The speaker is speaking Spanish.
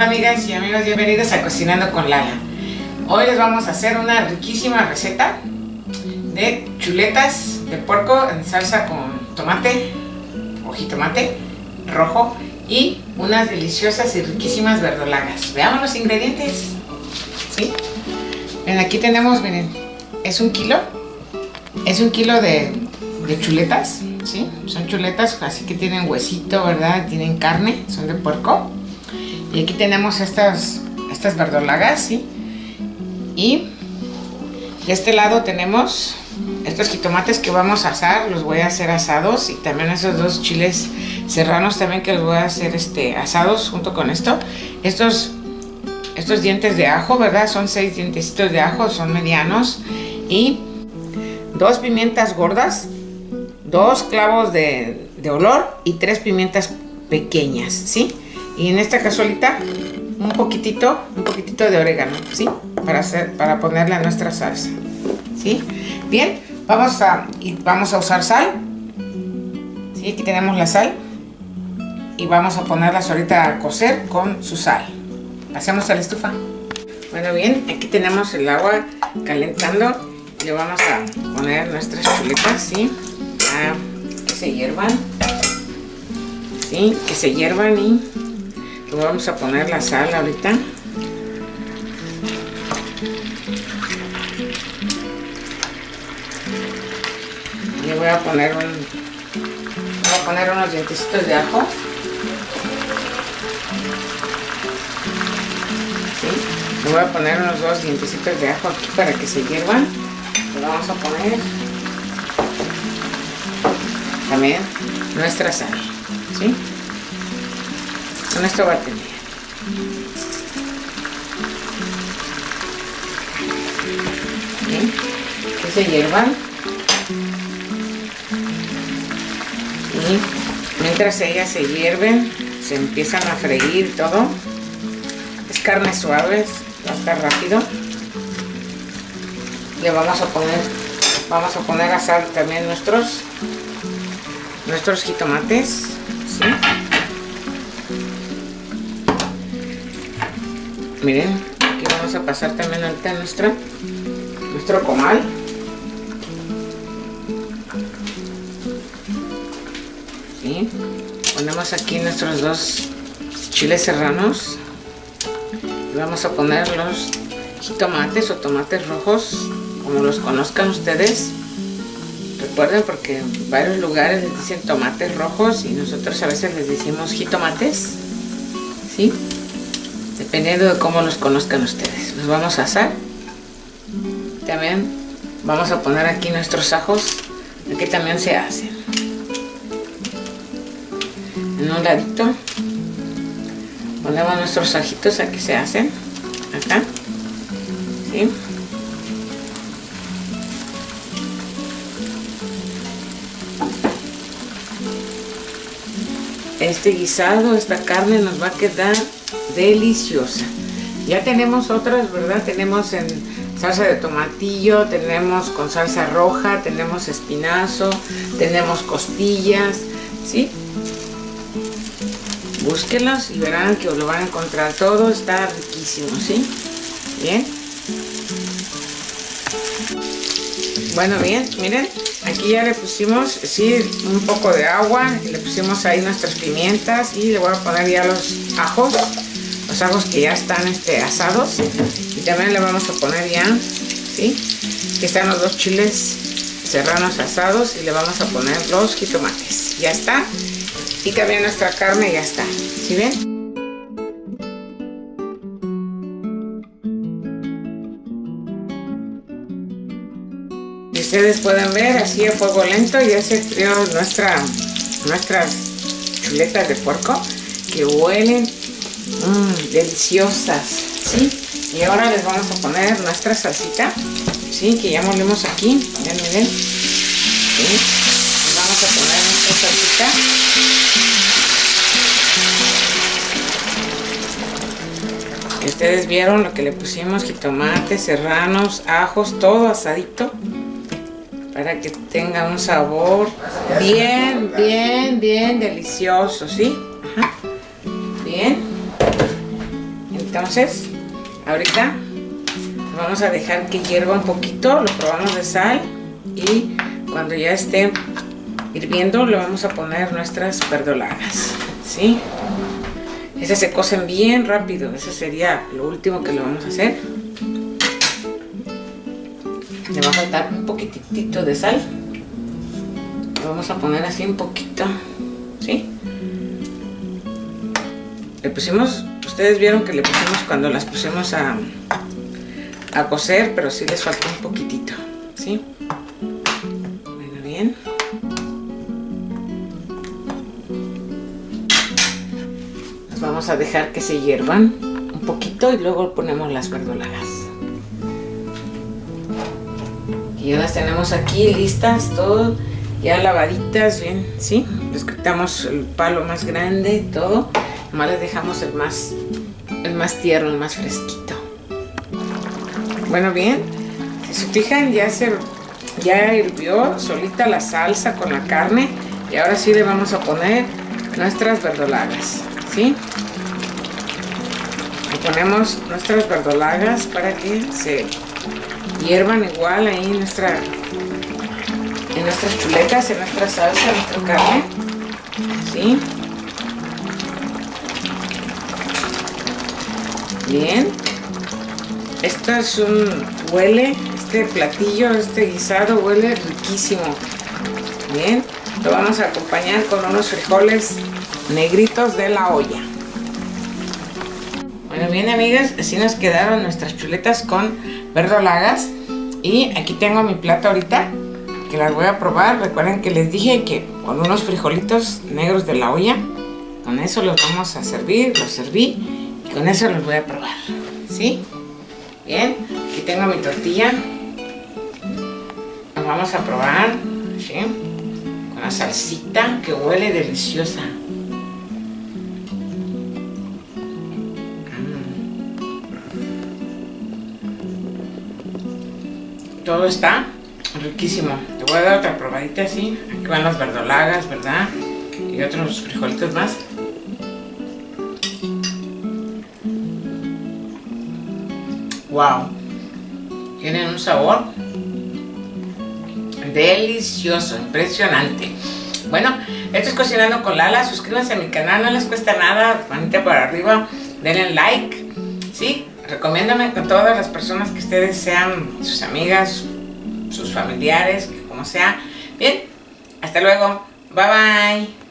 Amigas y amigos, bienvenidos a Cocinando con Lala. Hoy les vamos a hacer una riquísima receta de chuletas de puerco en salsa con tomate o jitomate rojo y unas deliciosas y riquísimas verdolagas. Veamos los ingredientes. ¿Sí? Aquí tenemos, miren, es un kilo. Es un kilo de chuletas, ¿sí? Son chuletas así que tienen huesito, ¿verdad? Tienen carne, son de puerco. Y aquí tenemos estas, estas verdolagas, ¿sí? Y de este lado tenemos estos jitomates que vamos a asar, los voy a hacer asados y también esos dos chiles serranos también que los voy a hacer este, asados junto con esto. Estos, estos dientes de ajo, ¿verdad? Son seis dientecitos de ajo, son medianos. Y dos pimientas gordas, dos clavos de, de olor y tres pimientas pequeñas, ¿sí? Y en esta cazuelita un poquitito, un poquitito de orégano, ¿sí? Para, hacer, para ponerle a nuestra salsa, ¿sí? Bien, vamos a, vamos a usar sal, ¿sí? Aquí tenemos la sal y vamos a ponerlas ahorita a cocer con su sal. Hacemos a la estufa. Bueno, bien, aquí tenemos el agua calentando le vamos a poner nuestras chuletas, ¿sí? Que se hiervan, ¿sí? Que se hiervan y vamos a poner la sal ahorita. Le voy a poner un voy a poner unos dientecitos de ajo. Le voy a poner unos dos dientecitos de ajo aquí para que se hiervan. Le vamos a poner nuestra sal ¿sí? con esto va a tener. Que se hiervan. Y mientras ellas se hierven se empiezan a freír todo. Es carne suave va a estar rápido. Le vamos a poner vamos a poner a sal también nuestros nuestros jitomates miren aquí vamos a pasar también ahorita nuestra nuestro comal. ¿Sí? ponemos aquí nuestros dos chiles serranos. Y vamos a poner los jitomates o tomates rojos como los conozcan ustedes porque en varios lugares les dicen tomates rojos y nosotros a veces les decimos jitomates ¿sí? dependiendo de cómo los conozcan ustedes. Los vamos a asar. También vamos a poner aquí nuestros ajos, aquí también se hacen. En un ladito ponemos nuestros ajitos, aquí se hacen, acá. ¿Sí? Este guisado, esta carne nos va a quedar deliciosa. Ya tenemos otras, ¿verdad? Tenemos en salsa de tomatillo, tenemos con salsa roja, tenemos espinazo, tenemos costillas, ¿sí? Búsquenlos y verán que lo van a encontrar todo, está riquísimo, ¿sí? Bien. Bueno, bien, miren, aquí ya le pusimos, sí, un poco de agua, le pusimos ahí nuestras pimientas y le voy a poner ya los ajos los ajos que ya están este, asados y también le vamos a poner ya ¿sí? que están los dos chiles serranos asados y le vamos a poner los jitomates ya está y también nuestra carne ya está ¿sí ven? Ustedes pueden ver así a fuego lento ya se frió nuestra nuestras chuletas de puerco que huelen Mmm, deliciosas, ¿sí? Y ahora les vamos a poner nuestra salsita, ¿sí? Que ya molimos aquí, ya miren, ¿sí? Vamos a poner nuestra salsita. Ustedes vieron lo que le pusimos, jitomates, serranos, ajos, todo asadito. Para que tenga un sabor bien, bien, bien delicioso, ¿sí? Bien. Entonces, ahorita vamos a dejar que hierva un poquito, lo probamos de sal y cuando ya esté hirviendo le vamos a poner nuestras verdolagas, ¿sí? Esas se cocen bien rápido, eso sería lo último que le vamos a hacer. Le va a faltar un poquitito de sal. Le vamos a poner así un poquito, ¿sí? Le pusimos, ustedes vieron que le pusimos cuando las pusimos a, a cocer, pero sí les faltó un poquitito, ¿sí? Bueno, bien. Las vamos a dejar que se hiervan un poquito y luego ponemos las verdolagas. Y ya las tenemos aquí listas, todo ya lavaditas, bien, ¿sí? Les quitamos el palo más grande, todo. Nomás les dejamos el más, el más tierno, el más fresquito. Bueno, bien, si se fijan ya se ya hirvió solita la salsa con la carne y ahora sí le vamos a poner nuestras verdolagas, ¿sí? Le ponemos nuestras verdolagas para que se hiervan igual ahí en nuestra en nuestras chuletas, en nuestra salsa, en nuestra carne, ¿sí? Bien. Esto es un huele, este platillo, este guisado huele riquísimo. Bien, lo vamos a acompañar con unos frijoles negritos de la olla. Bueno, bien amigas, así nos quedaron nuestras chuletas con verdolagas. Y aquí tengo mi plato ahorita, que las voy a probar. Recuerden que les dije que con unos frijolitos negros de la olla, con eso los vamos a servir, los serví y con eso los voy a probar. ¿Sí? Bien, aquí tengo mi tortilla. Nos vamos a probar, ¿sí? Con la salsita que huele deliciosa. Todo está riquísimo. Te voy a dar otra probadita así. Aquí van las verdolagas, ¿verdad? Y otros frijolitos más. Wow. Tienen un sabor delicioso, impresionante. Bueno, esto es Cocinando con Lala. Suscríbanse a mi canal, no les cuesta nada. Manita para arriba, denle like. ¿Sí? Recomiéndame con todas las personas que ustedes sean sus amigas, sus familiares, como sea. Bien, hasta luego. Bye bye.